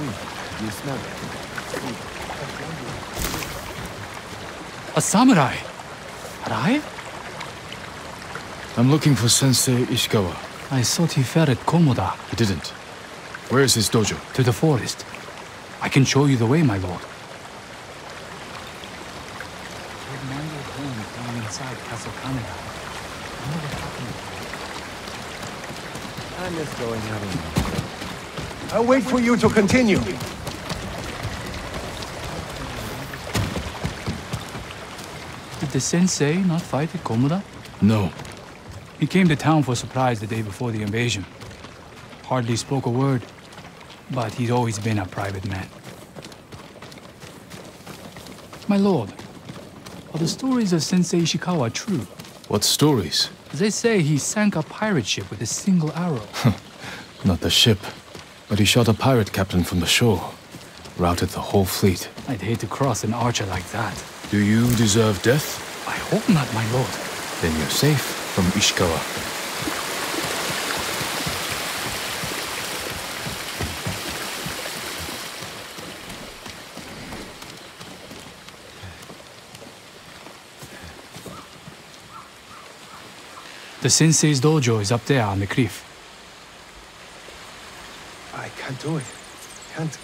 You smell it. A samurai! Arrive? I'm looking for Sensei Ishikawa. I thought he fell at Komoda, He didn't. Where is his dojo? to the forest. I can show you the way, my lord. inside Castle Kaneda. I miss going out in I'll wait for you to continue. Did the sensei not fight at Komoda? No. He came to town for surprise the day before the invasion. Hardly spoke a word, but he's always been a private man. My lord, are the stories of Sensei Ishikawa true? What stories? They say he sank a pirate ship with a single arrow. Not the ship. But he shot a pirate captain from the shore. Routed the whole fleet. I'd hate to cross an archer like that. Do you deserve death? I hope not, my lord. Then you're safe from Ishikawa. The sensei's dojo is up there on the cliff. I can't do it. Can't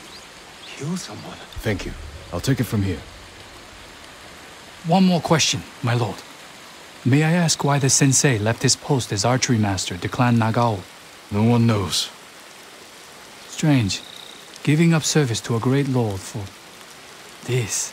kill someone. Thank you. I'll take it from here. One more question, my lord. May I ask why the sensei left his post as archery master to clan Nagao? No one knows. Strange. Giving up service to a great lord for this.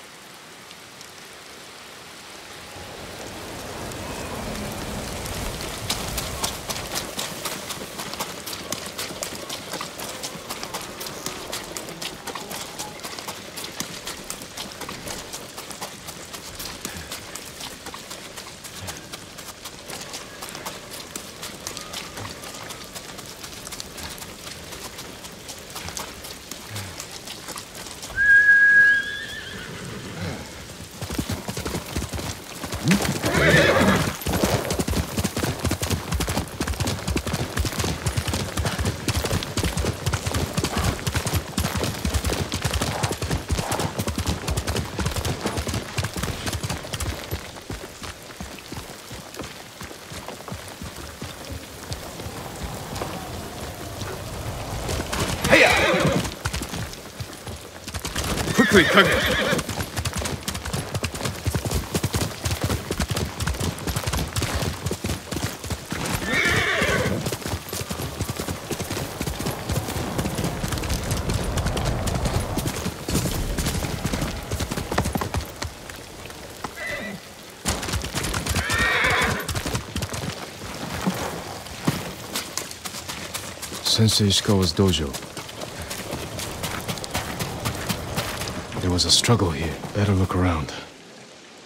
Quickly, Kage! Sensei Ishikawa's dojo. Was a struggle here. Better look around.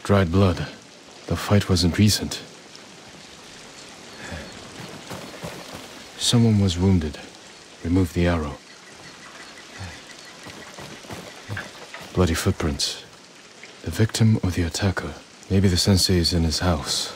Dried blood. The fight wasn't recent. Someone was wounded. Remove the arrow. Bloody footprints. The victim or the attacker? Maybe the sensei is in his house.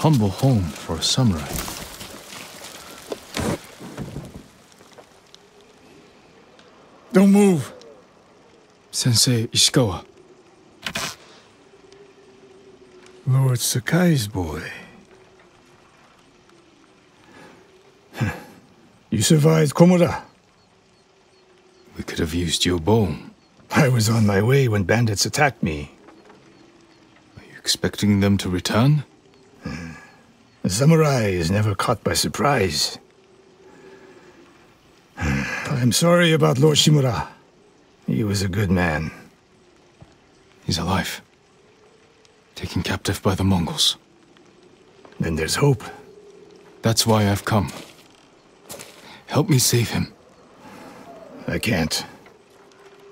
Humble home for a samurai. Don't move. Sensei Ishikawa. Lord Sakai's boy. you survived Komoda. We could have used your bow. I was on my way when bandits attacked me. Are you expecting them to return? Samurai is never caught by surprise. I'm sorry about Lord Shimura. He was a good man. He's alive. Taken captive by the Mongols. Then there's hope. That's why I've come. Help me save him. I can't.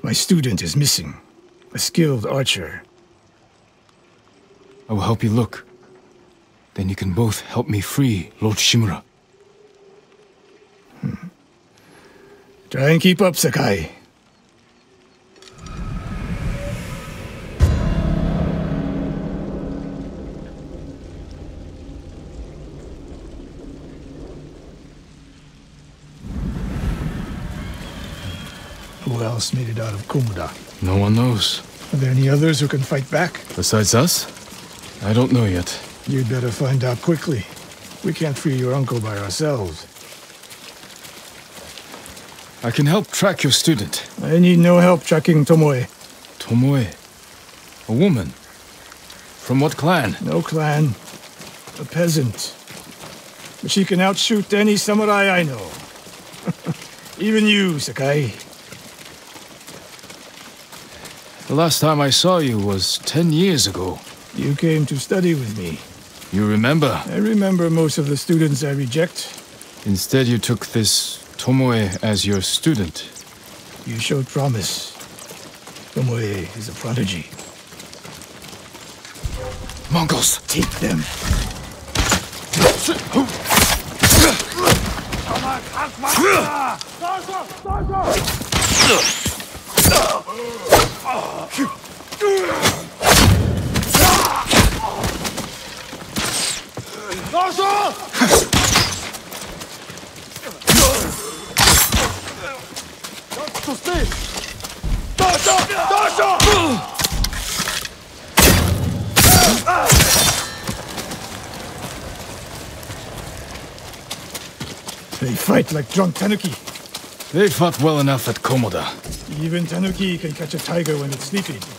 My student is missing. A skilled archer. I will help you look. Then you can both help me free Lord Shimura. Hmm. Try and keep up, Sakai. Who else made it out of Komoda? No one knows. Are there any others who can fight back? Besides us? I don't know yet. You'd better find out quickly. We can't free your uncle by ourselves. I can help track your student. I need no help tracking Tomoe. Tomoe. A woman. From what clan? No clan. A peasant. But she can outshoot any samurai I know. Even you, Sakai. The last time I saw you was ten years ago. You came to study with me. You remember? I remember most of the students I reject. Instead, you took this Tomoe as your student. You showed promise. Tomoe is a prodigy. Mongols! Take them. They fight like drunk tanuki. They fought well enough at Komoda. Even tanuki can catch a tiger when it's sleeping.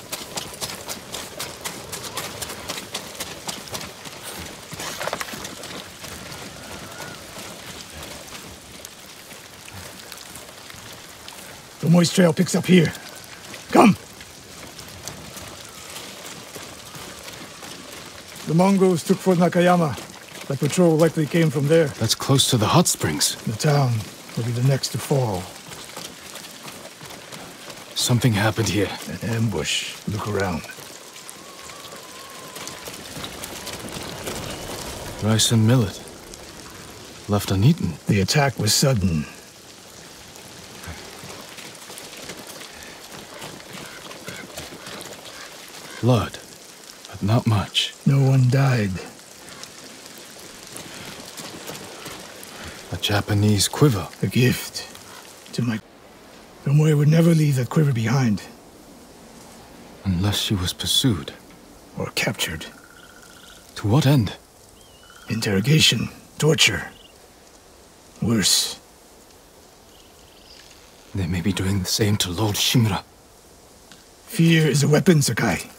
Moist trail picks up here. Come! The Mongols took Fort Nakayama. The patrol likely came from there. That's close to the hot springs. The town will be the next to fall. Something happened here. An ambush. Look around. Rice and millet. Left uneaten. The attack was sudden. Blood. But not much. No one died. A Japanese quiver. A gift to my. Tomoe would never leave that quiver behind Unless she was pursued. or captured. To what end? Interrogation, torture. Worse. They may be doing the same to Lord Shimura. Fear is a weapon, Sakai.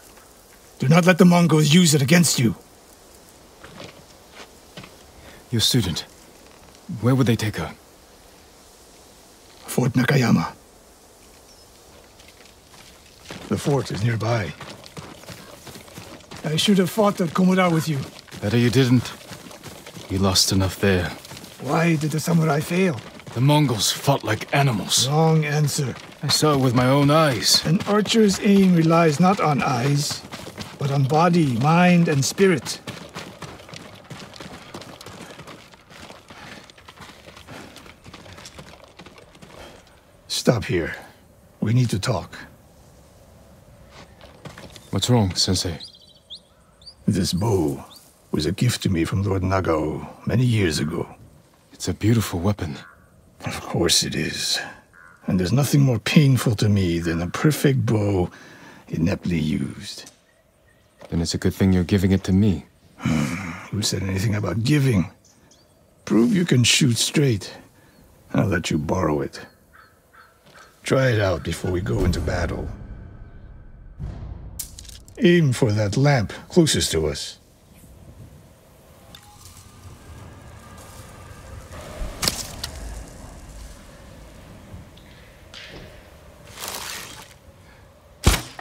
Do not let the Mongols use it against you. Your student. Where would they take her? Fort Nakayama. The fort is nearby. I should have fought at Komoda with you. Better you didn't. You lost enough there. Why did the samurai fail? The Mongols fought like animals. Wrong answer. I saw it with my own eyes. An archer's aim relies not on eyes, but on body, mind, and spirit. Stop here. We need to talk. What's wrong, Sensei? This bow was a gift to me from Lord Nagao many years ago. It's a beautiful weapon. Of course it is. And there's nothing more painful to me than a perfect bow ineptly used. Then it's a good thing you're giving it to me. Hmm, who said anything about giving? Prove you can shoot straight. I'll let you borrow it. Try it out before we go into battle. Aim for that lamp closest to us.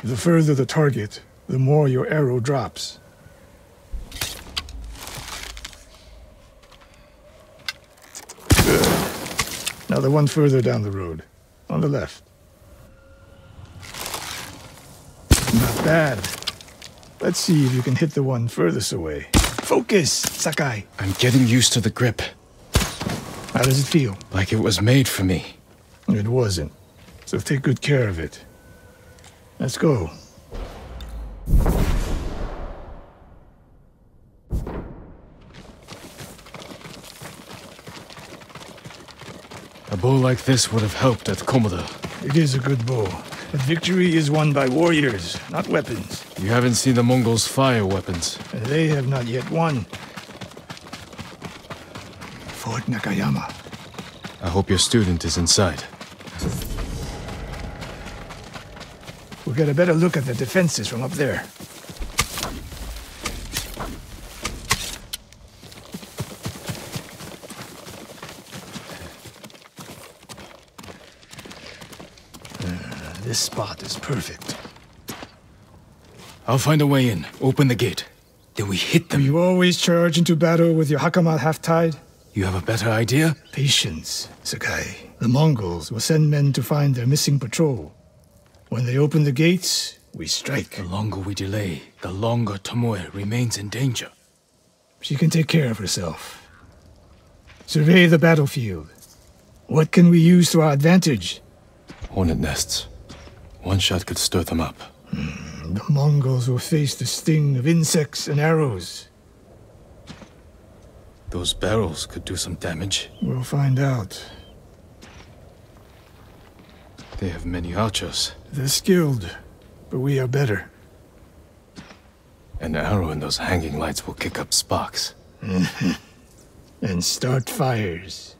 The further the target, the more your arrow drops. Now the one further down the road, on the left. Not bad. Let's see if you can hit the one furthest away. Focus, Sakai. I'm getting used to the grip, How does it feel? like it was made for me. It wasn't. So take good care of it. Let's go. Bow like this would have helped at Komoda. It is a good bow. But victory is won by warriors, not weapons. You haven't seen the Mongols fire weapons. They have not yet won. Fort Nakayama. I hope your student is inside. We'll get a better look at the defenses from up there. Uh, this spot is perfect. I'll find a way in. Open the gate. Then we hit them. Do them. you always charge into battle with your hakama half-tied? You have a better idea? Patience, Sakai. The Mongols will send men to find their missing patrol. When they open the gates, we strike. The longer we delay, the longer Tomoe remains in danger. She can take care of herself. Survey the battlefield. What can we use to our advantage? Hornet nests. One shot could stir them up. The Mongols will face the sting of insects and arrows. Those barrels could do some damage. We'll find out. They have many archers. They're skilled, but we are better. An arrow in those hanging lights will kick up sparks. And start fires.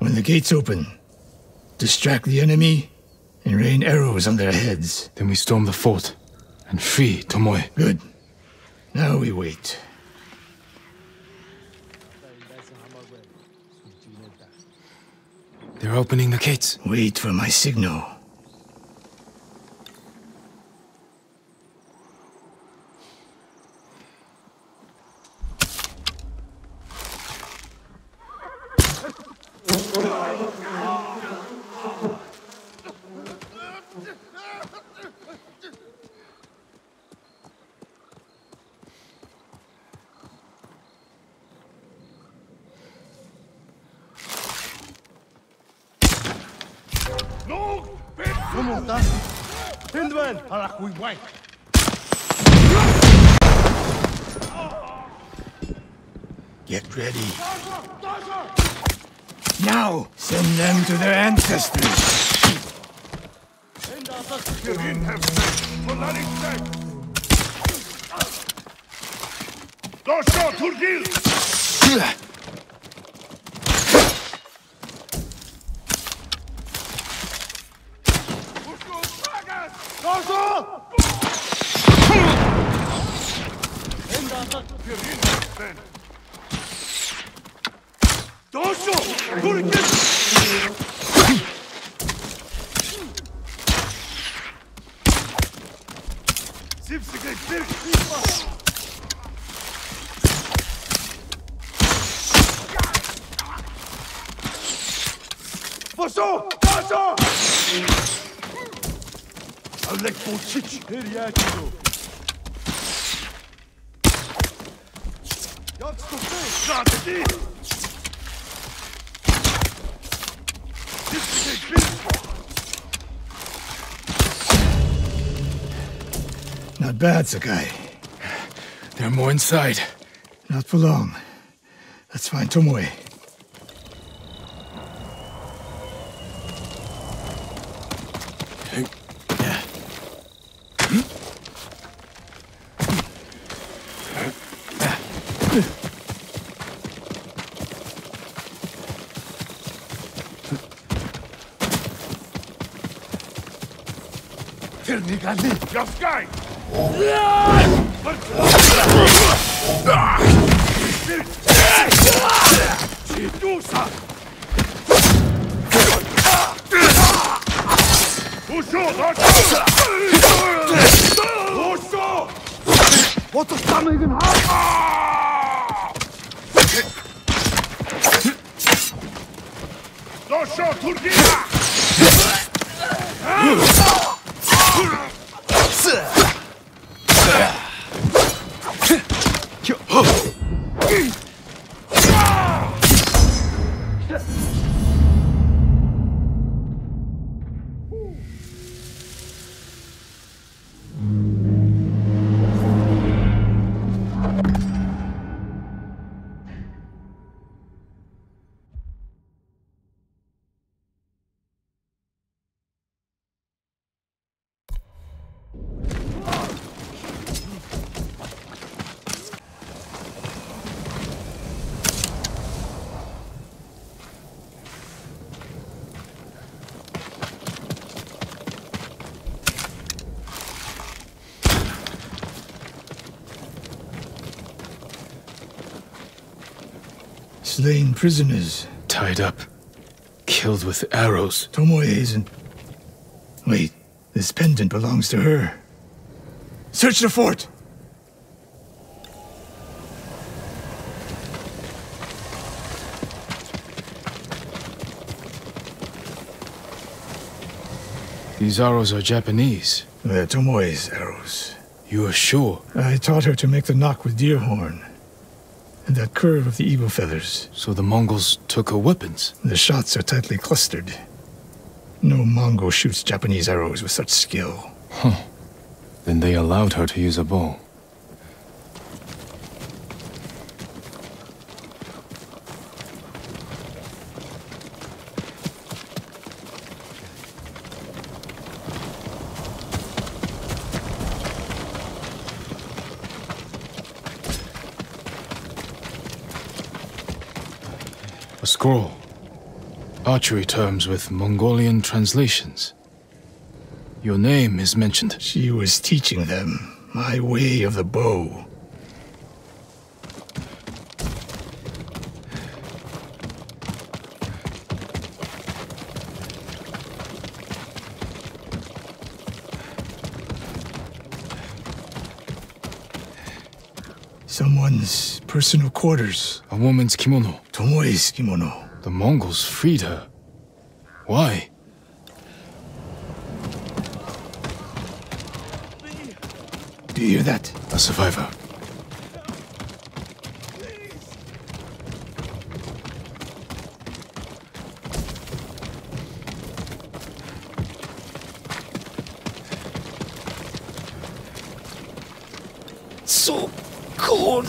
When the gates open, distract the enemy and rain arrows on their heads. Then we storm the fort and free Tomoe. Good. Now we wait. They're opening the gates. Wait for my signal. Sımsıkı bir kısma. Paso! Paso! Alek Bolčić, Herjakido. Jak to ty? Zlatý! Not bad, Sakai. There are more inside. Not for long. Let's find Tomoe. Ternigali! Yaskay! Chidusa! Doşo! What the fuck even happened? Doşo Turkiye! Slain prisoners. Tied up. Killed with arrows. Tomoe isn't. Wait, this pendant belongs to her. Search the fort! These arrows are Japanese. They're Tomoe's arrows. You are sure? I taught her to make the nock with deer horn. And that curve of the eagle feathers. So the Mongols took her weapons. The shots are tightly clustered. No Mongol shoots Japanese arrows with such skill. Then they allowed her to use a bow. A scroll. Archery terms with Mongolian translations. Your name is mentioned. She was teaching them my way of the bow. Someone's personal quarters. A woman's kimono. Tomoe's kimono. The Mongols freed her. Why? Do you hear that? A survivor. So cold.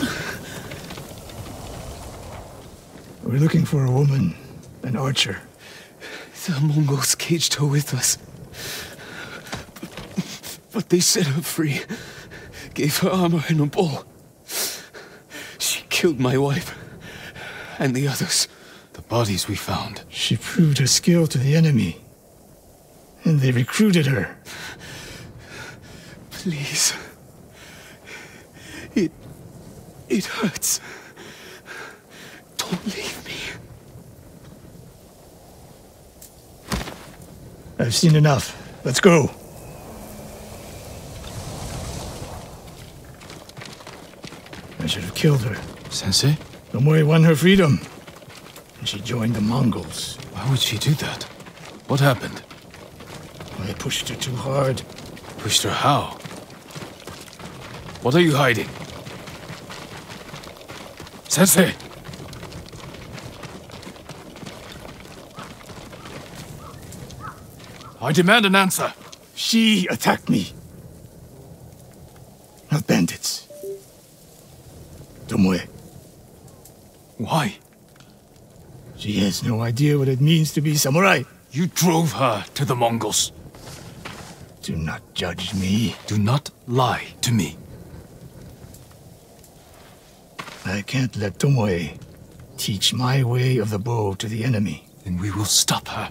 We're looking for a woman, an archer. The Mongols caged her with us. But they set her free. Gave her armor and a bow. She killed my wife. And the others. The bodies we found. She proved her skill to the enemy. And they recruited her. Please. It. It hurts. Don't leave me. I've seen enough. Let's go. I should have killed her. Sensei? Tomoe won her freedom. And she joined the Mongols. Why would she do that? What happened? I pushed her too hard. Pushed her how? What are you hiding? Sensei! I demand an answer. She attacked me. Not bandits. Tomoe. Why? She has no idea what it means to be samurai. You drove her to the Mongols. Do not judge me. Do not lie to me. I can't let Tomoe teach my way of the bow to the enemy. Then we will stop her.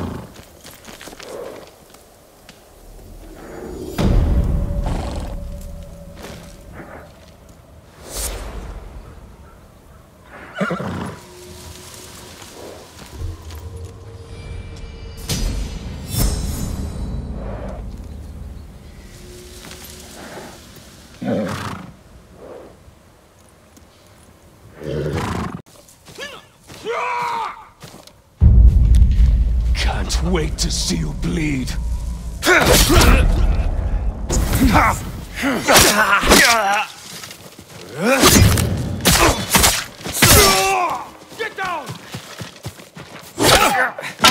Yeah.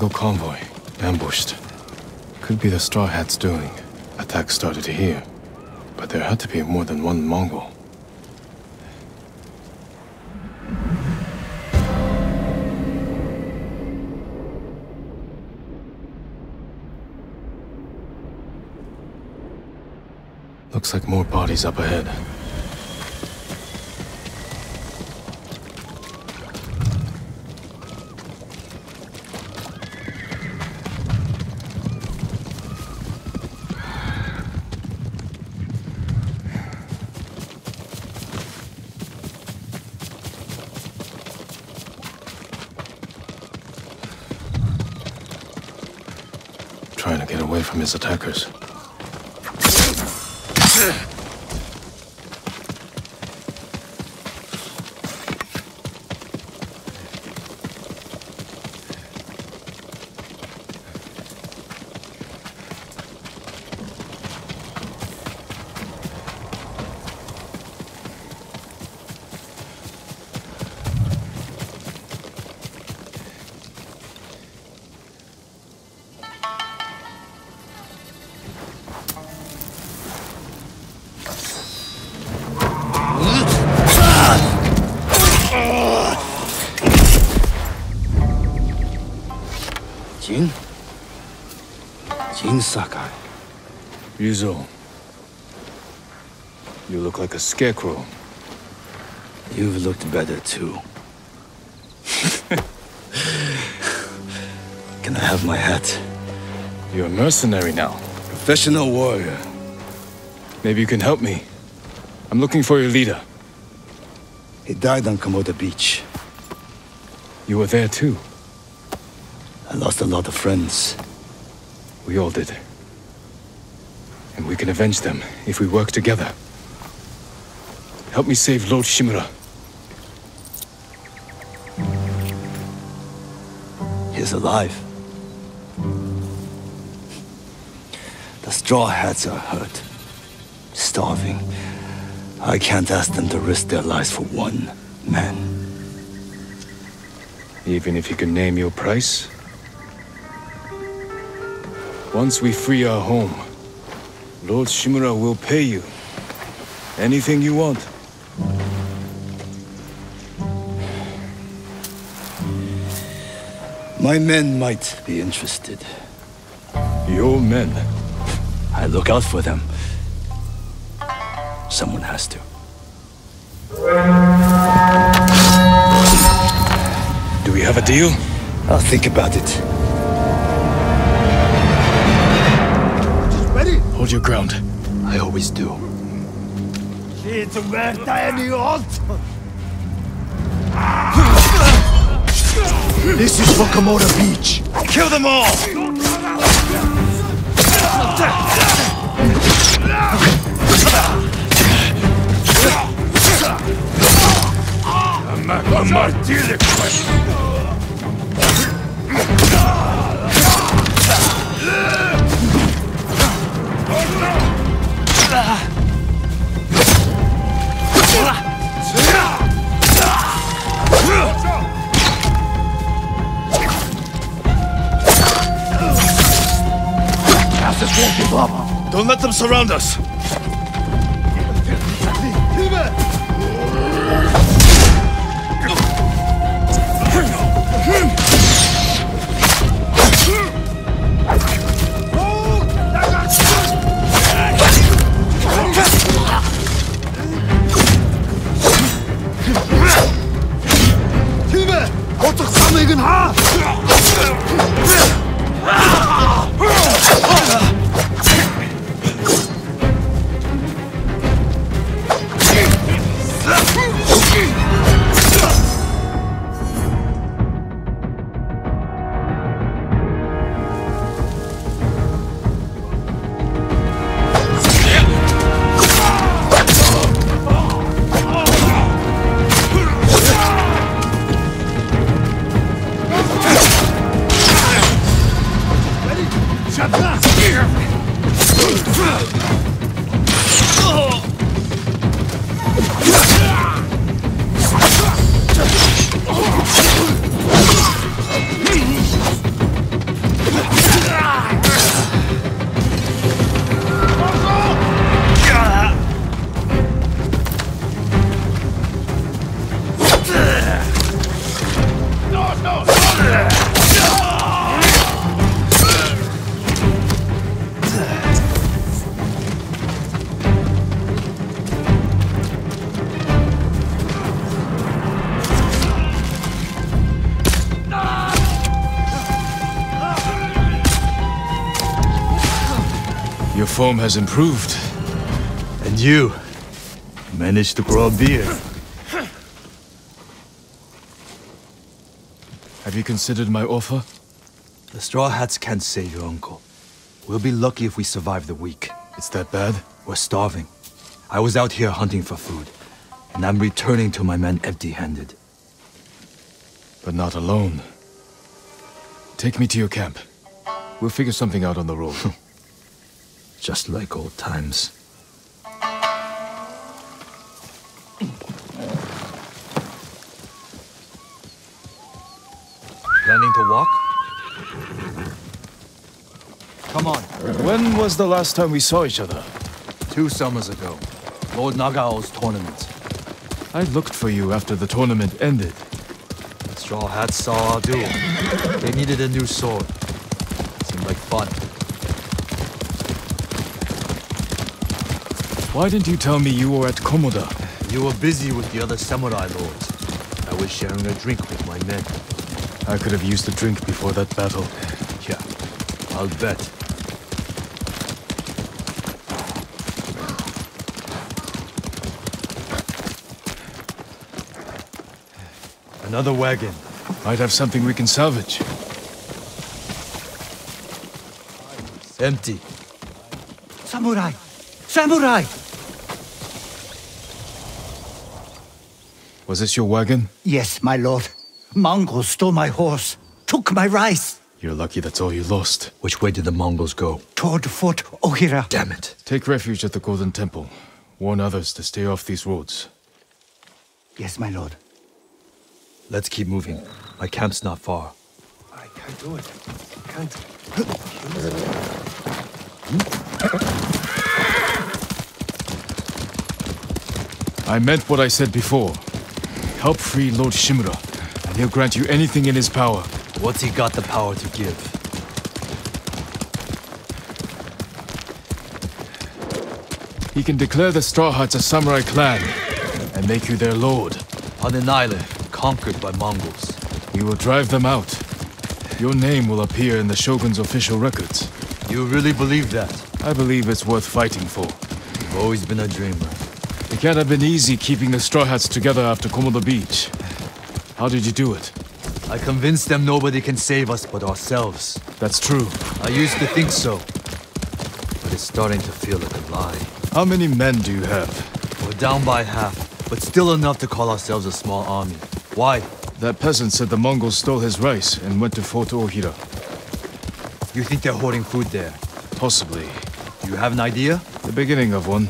Mongol convoy, ambushed. Could be the Straw Hats doing. Attack started here. But there had to be more than one Mongol. Looks like more bodies up ahead. His attackers. Sakai. Ryuzo. You look like a scarecrow. You've looked better too. Can I have my hat? You're a mercenary now. Professional warrior. Maybe you can help me. I'm looking for your leader. He died on Komoda Beach. You were there too. I lost a lot of friends. We all did. And we can avenge them if we work together. Help me save Lord Shimura. He's alive. The Straw Hats are hurt. Starving. I can't ask them to risk their lives for one man. Even if you can name your price? Once we free our home, Lord Shimura will pay you. Anything you want. My men might be interested. Your men. I look out for them. Someone has to. Do we have a deal? I'll think about it. Hold your ground. I always do. Shit, where are you This is Wakamoto Beach. Kill them all! I'm not, Don't let them surround us! Has improved. And you managed to grow a beard. Have you considered my offer? The Straw Hats can't save your uncle. We'll be lucky if we survive the week. It's that bad? We're starving. I was out here hunting for food, and I'm returning to my men empty-handed. But not alone. Take me to your camp. We'll figure something out on the road. Just like old times. Planning to walk? Come on. when was the last time we saw each other? Two summers ago, Lord Nagao's tournament. I looked for you after the tournament ended. Straw Hats saw our duel. They needed a new sword. Seemed like fun. Why didn't you tell me you were at Komoda? You were busy with the other samurai lords. I was sharing a drink with my men. I could have used a drink before that battle. Yeah, I'll bet. Another wagon. Might have something we can salvage. Empty. Samurai! Samurai! Was this your wagon? Yes, my lord. Mongols stole my horse, took my rice. You're lucky that's all you lost. Which way did the Mongols go? Toward Fort Ohira. Damn it. Take refuge at the Golden Temple. Warn others to stay off these roads. Yes, my lord. Let's keep moving. My camp's not far. I can't do it. I can't. I meant what I said before. Help free Lord Shimura, and he'll grant you anything in his power. What's he got the power to give? He can declare the Straw Hats a samurai clan, and make you their lord. On an island conquered by Mongols. We will drive them out. Your name will appear in the Shogun's official records. You really believe that? I believe it's worth fighting for. You've always been a dreamer. It can't have been easy keeping the Straw Hats together after Komoda Beach. How did you do it? I convinced them nobody can save us but ourselves. That's true. I used to think so. But it's starting to feel like a lie. How many men do you have? We're down by half, but still enough to call ourselves a small army. Why? That peasant said the Mongols stole his rice and went to Fort Ohira. You think they're hoarding food there? Possibly. You have an idea? The beginning of one.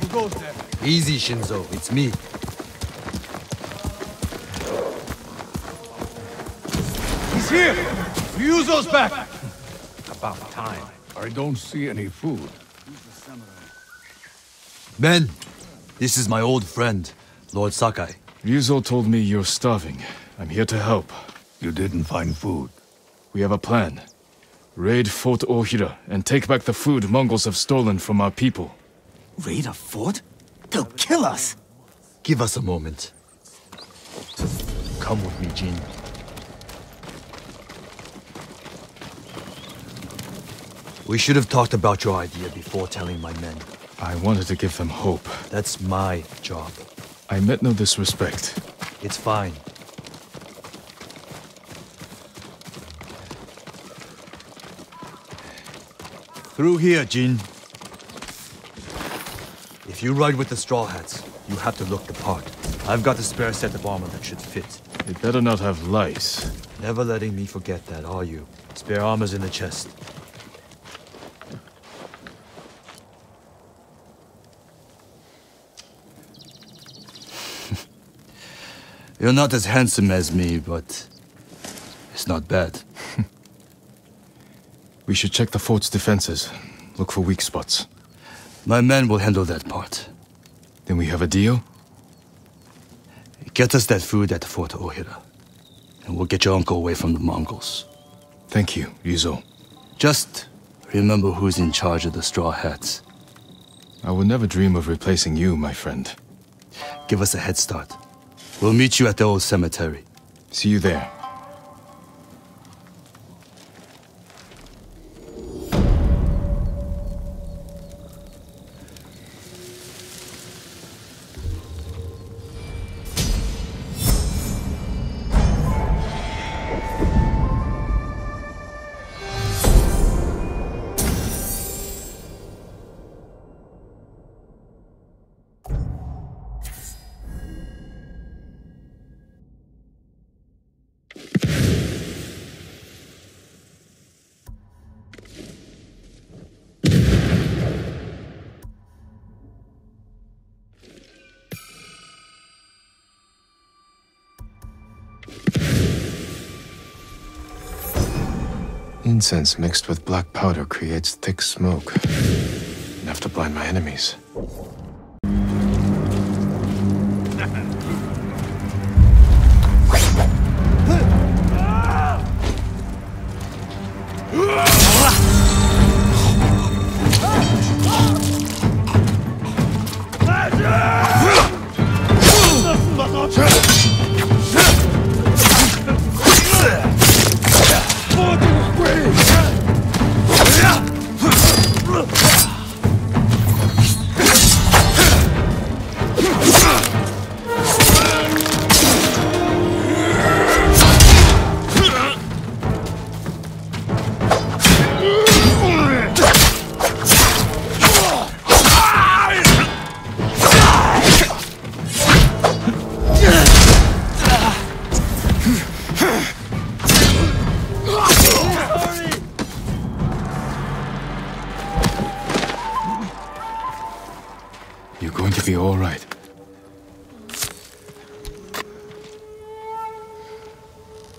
Who goes there? Easy, Shinzo. It's me. He's here! Ryuzo's back! About time. I don't see any food. Men, this is my old friend, Lord Sakai. Ryuzo told me you're starving. I'm here to help. You didn't find food. We have a plan. Raid Fort Ohira and take back the food Mongols have stolen from our people. Raid a fort? They'll kill us! Give us a moment. Come with me, Jin. We should have talked about your idea before telling my men. I wanted to give them hope. That's my job. I meant no disrespect. It's fine. Through here, Jin. If you ride with the Straw Hats, you have to look the part. I've got a spare set of armor that should fit. It better not have lice. Never letting me forget that, are you? Spare armor's in the chest. You're not as handsome as me, but it's not bad. We should check the fort's defenses. Look for weak spots. My men will handle that part. Then we have a deal? Get us that food at Fort Ohira, and we'll get your uncle away from the Mongols. Thank you, Ryuzo. Just remember who's in charge of the Straw Hats. I would never dream of replacing you, my friend. Give us a head start. We'll meet you at the old cemetery. See you there. Incense mixed with black powder creates thick smoke. Enough to blind my enemies. You're going to be all right.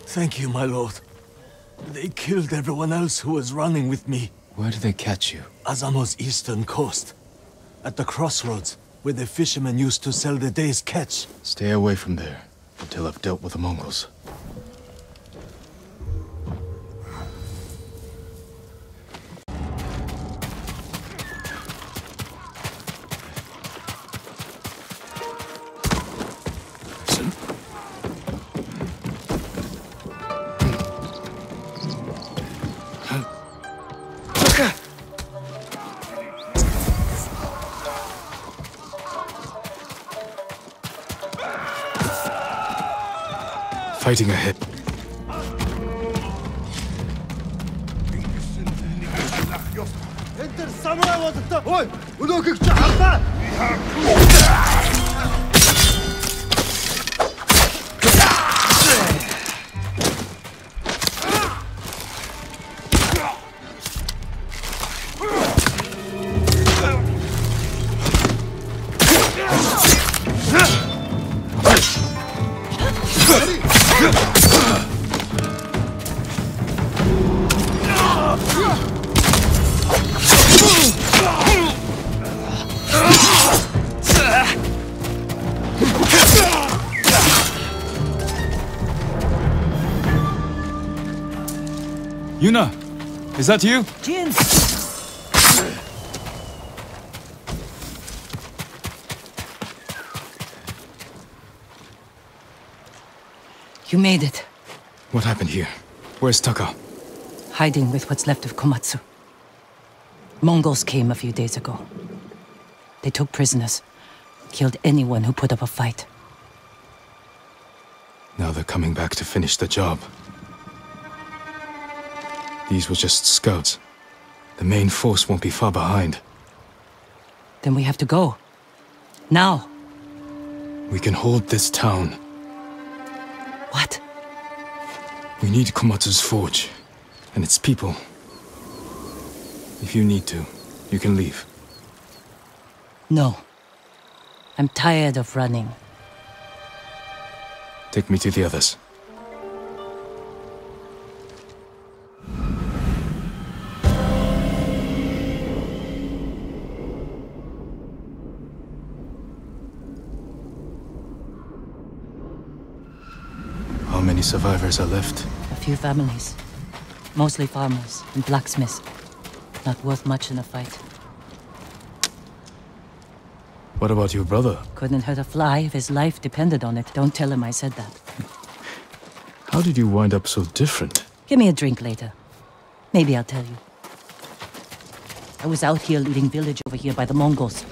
Thank you, my lord. They killed everyone else who was running with me. Where did they catch you? Azamo's eastern coast. At the crossroads, where the fishermen used to sell the day's catch. Stay away from there until I've dealt with the Mongols. Fighting ahead. That you? Jin! You made it. What happened here? Where's Taka? Hiding with what's left of Komatsu. Mongols came a few days ago. They took prisoners, killed anyone who put up a fight. Now they're coming back to finish the job. These were just scouts. The main force won't be far behind. Then we have to go. Now. We can hold this town. What? We need Komatsu's forge and its people. If you need to, you can leave. No. I'm tired of running. Take me to the others. Many survivors are left? A few families. Mostly farmers and blacksmiths. Not worth much in a fight. What about your brother? Couldn't hurt a fly if his life depended on it. Don't tell him I said that. How did you wind up so different? Give me a drink later. Maybe I'll tell you. I was out here looting village over here by the Mongols.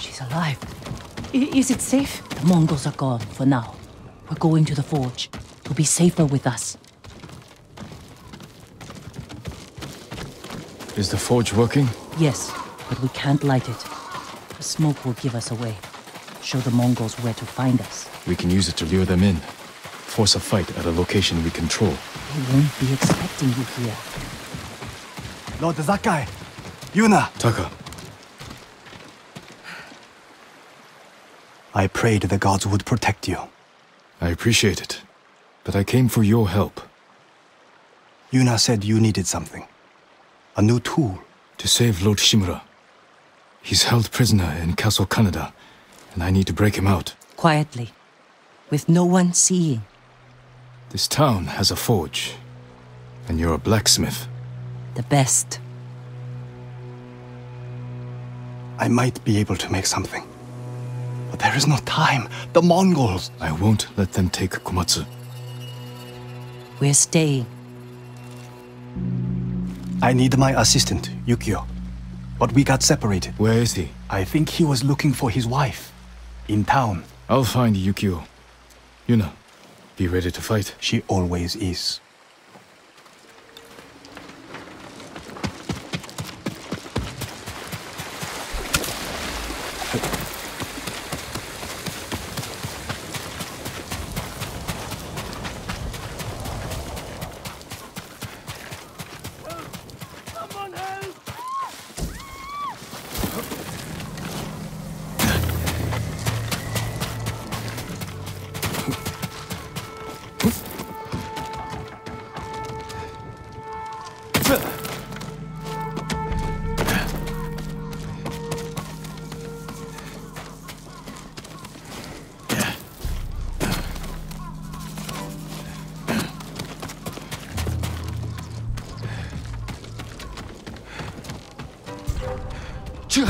She's alive. I- is it safe? The Mongols are gone for now. We're going to the forge. You'll be safer with us. Is the forge working? Yes, but we can't light it. The smoke will give us away. Show the Mongols where to find us. We can use it to lure them in. Force a fight at a location we control. They won't be expecting you here. Lord Sakai! Yuna! Taka, I prayed the gods would protect you. I appreciate it. But I came for your help. Yuna said you needed something. A new tool. To save Lord Shimura. He's held prisoner in Castle Kaneda, and I need to break him out. Quietly. With no one seeing. This town has a forge. And you're a blacksmith. The best. I might be able to make something. But there is no time. The Mongols. I won't let them take Komatsu. We're staying. I need my assistant, Yukio. But we got separated. Where is he? I think he was looking for his wife. In town. I'll find Yukio. Yuna, be ready to fight. She always is.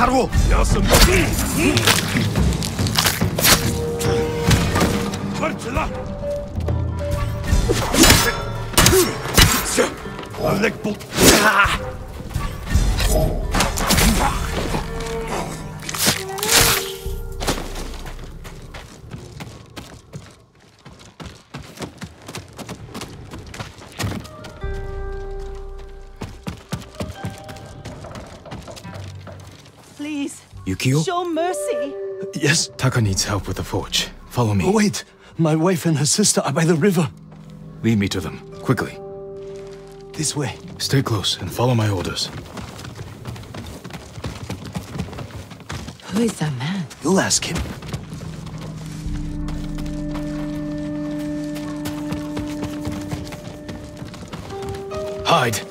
карго мясом Харчила! Все! Олег был... Yukio? show mercy. Yes? Taka needs help with the forge. Follow me. Oh, wait! My wife and her sister are by the river. Lead me to them, quickly. This way. Stay close and follow my orders. Who is that man? You'll ask him. Hide!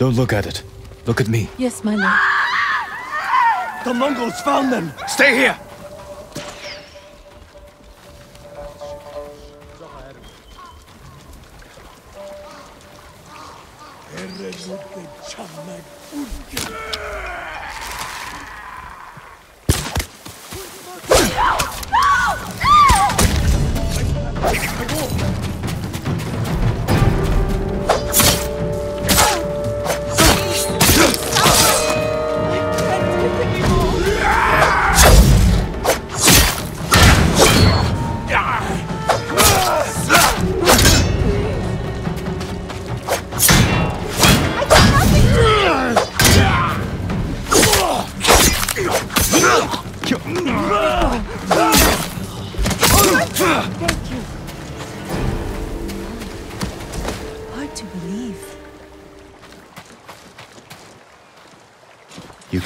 Don't look at it. Look at me. Yes, my lord. The Mongols found them! Stay here!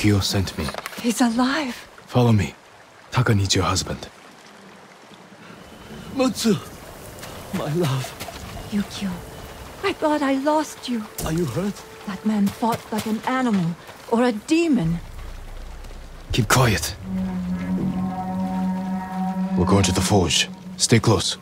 Yukio sent me. He's alive. Follow me. Taka needs your husband. Mutsu! My love, Yukio. I thought I lost you. are you hurt? That man fought like an animal or a demon. Keep quiet. We're going to the forge. Stay close.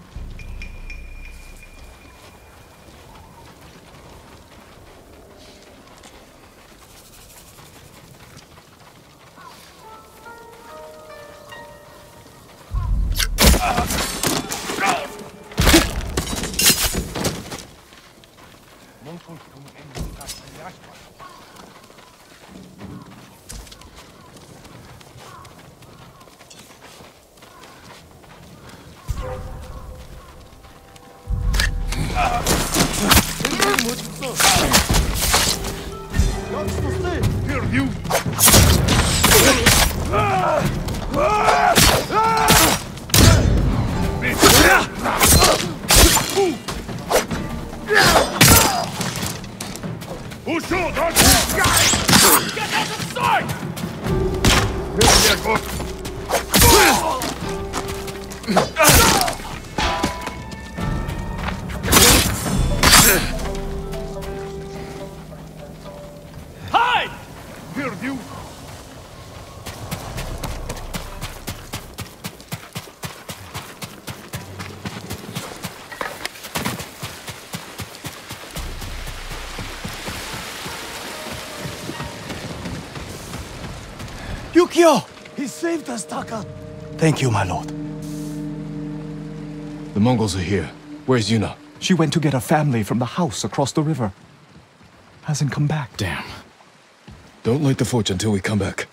Yukio! He saved us, Taka! Thank you, my lord. The Mongols are here. Where's Yuna? She went to get her family from the house across the river. Hasn't come back. Damn. Don't light the forge until we come back.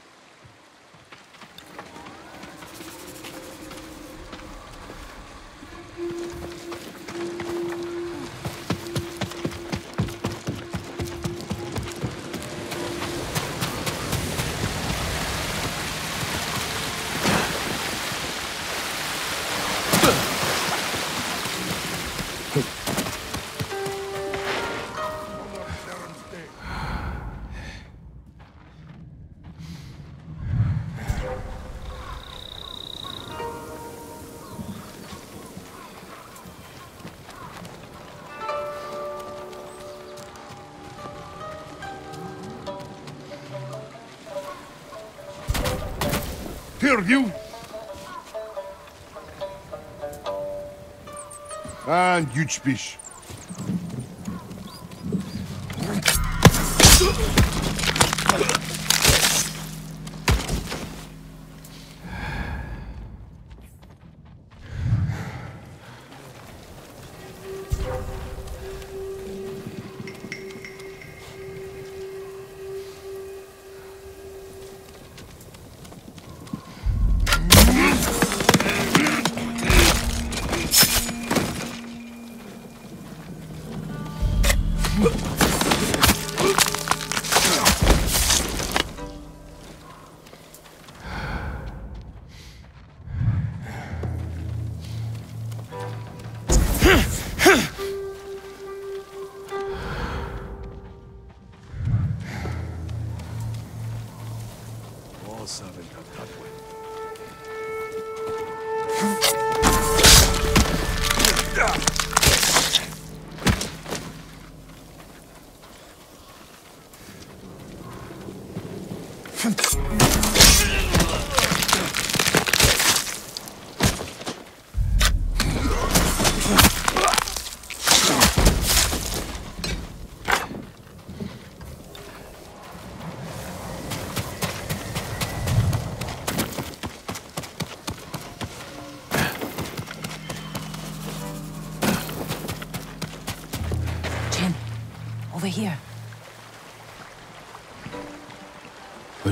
And you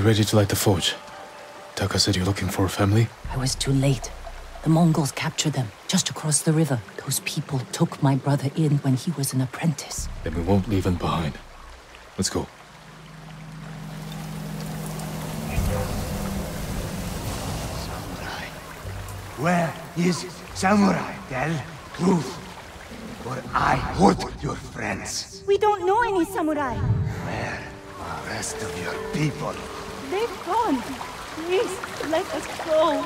ready to light the forge. Taka said you're looking for a family? I was too late. The Mongols captured them just across the river. Those people took my brother in when he was an apprentice. Then we won't leave him behind. Let's go. Samurai. Where is Samurai? Tell truth. Or I hurt your friends. We don't know any samurai. Where are the rest of your people? They've gone. Please, let us go.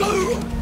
I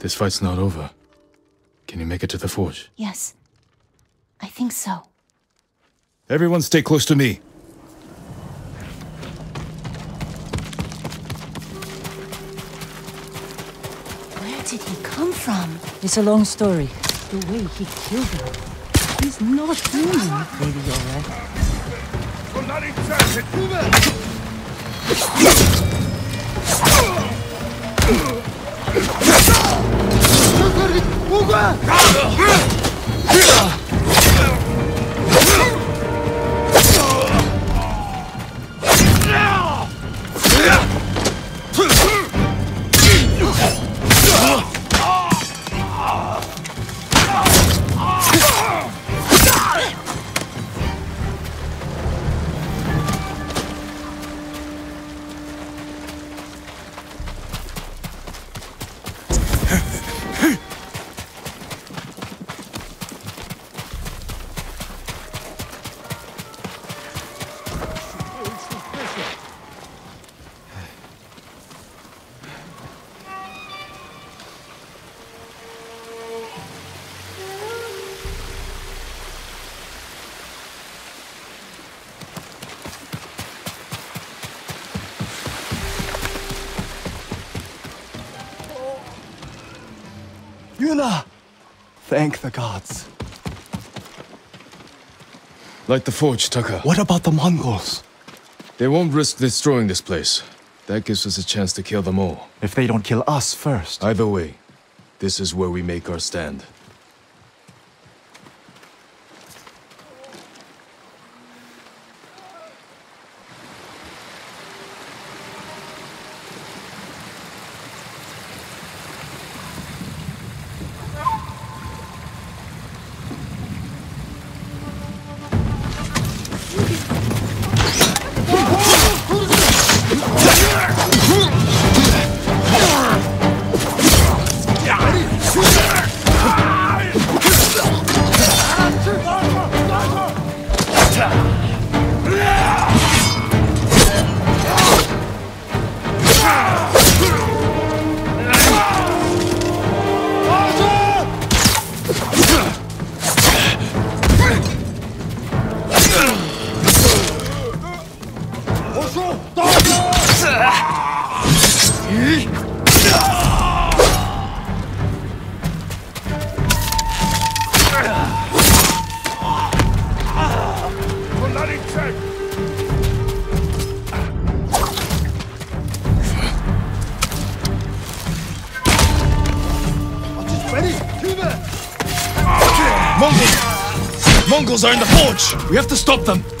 This fight's not over. Can you make it to the forge? Yes. I think so. Everyone stay close to me. Where did he come from? It's a long story. The way he killed her. He's not human. Maybe you're right. Yuna! Thank the gods. Light the forge, Taka. What about the Mongols? They won't risk destroying this place. That gives us a chance to kill them all. If they don't kill us first. Either way, this is where we make our stand. Mongols! Are in the forge! We have to stop them!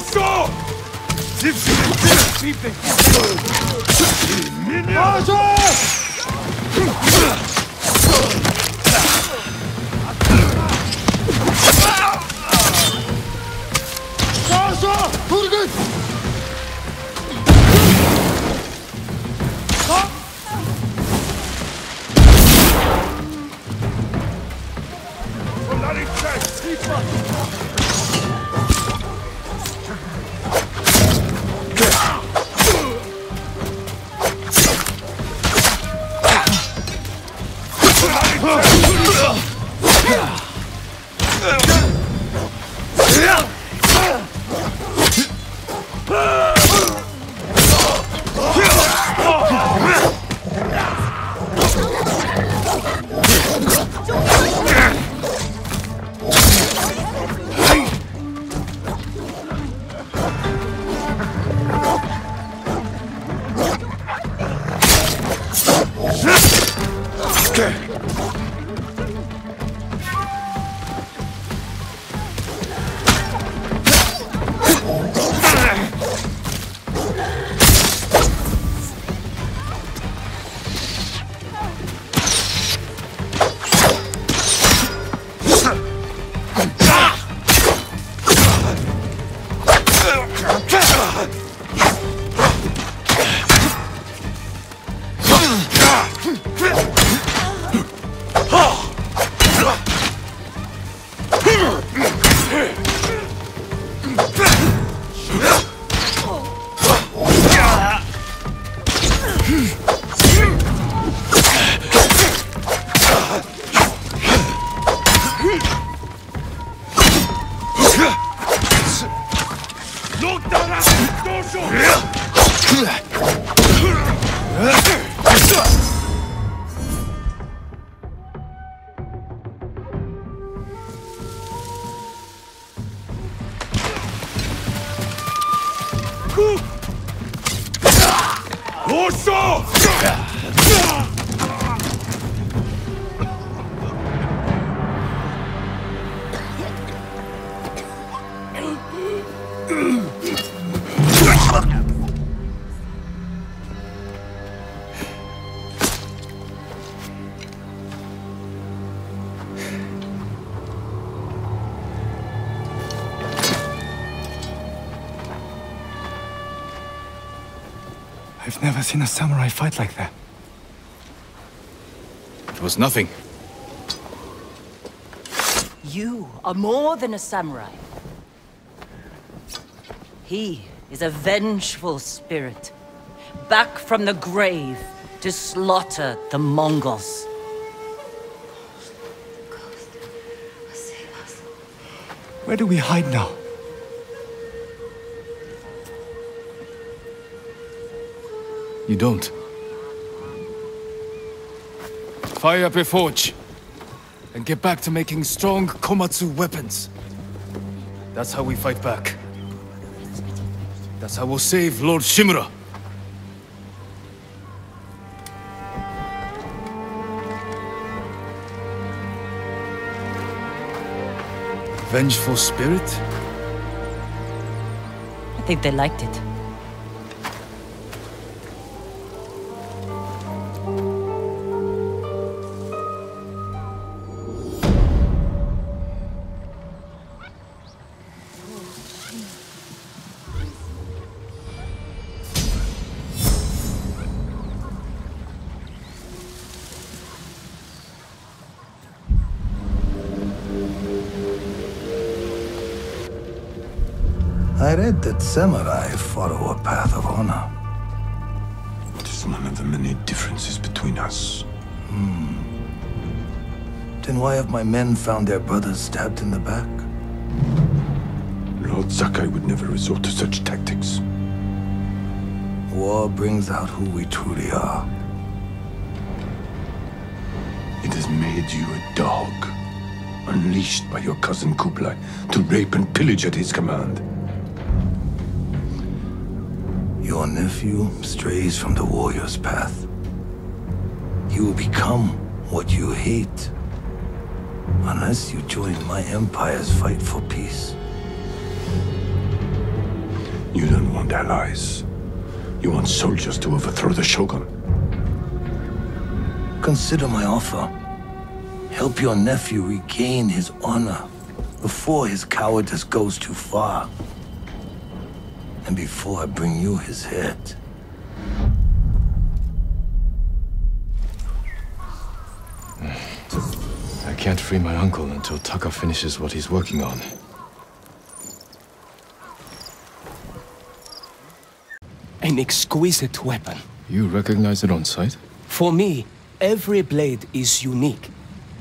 Koşko! Marşo! Ah! Rosso! never seen a samurai fight like that. It was nothing. You are more than a samurai. He is a vengeful spirit, back from the grave to slaughter the Mongols. Where do we hide now? You don't. Fire up your forge. And get back to making strong Komatsu weapons. That's how we fight back. That's how we'll save Lord Shimura. Vengeful spirit? I think they liked it. Read that samurai follow a path of honor. It is one of the many differences between us. Hmm. Then why have my men found their brothers stabbed in the back? Lord Sakai would never resort to such tactics. War brings out who we truly are. It has made you a dog, unleashed by your cousin Kublai to rape and pillage at his command. Your nephew strays from the warrior's path. He will become what you hate. Unless you join my empire's fight for peace. You don't want allies. You want soldiers to overthrow the Shogun. Consider my offer. Help your nephew regain his honor before his cowardice goes too far. And before I bring you his head. I can't free my uncle until Taka finishes what he's working on. An exquisite weapon. You recognize it on sight? For me, every blade is unique,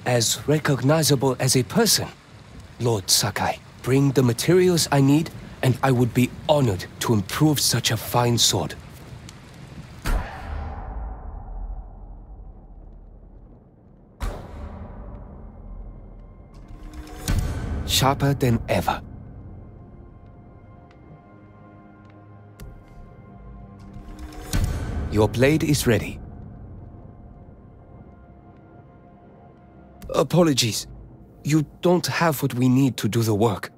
as recognizable as a person. Lord Sakai, bring the materials I need, and I would be honored to improve such a fine sword. Sharper than ever. Your blade is ready. Apologies. You don't have what we need to do the work.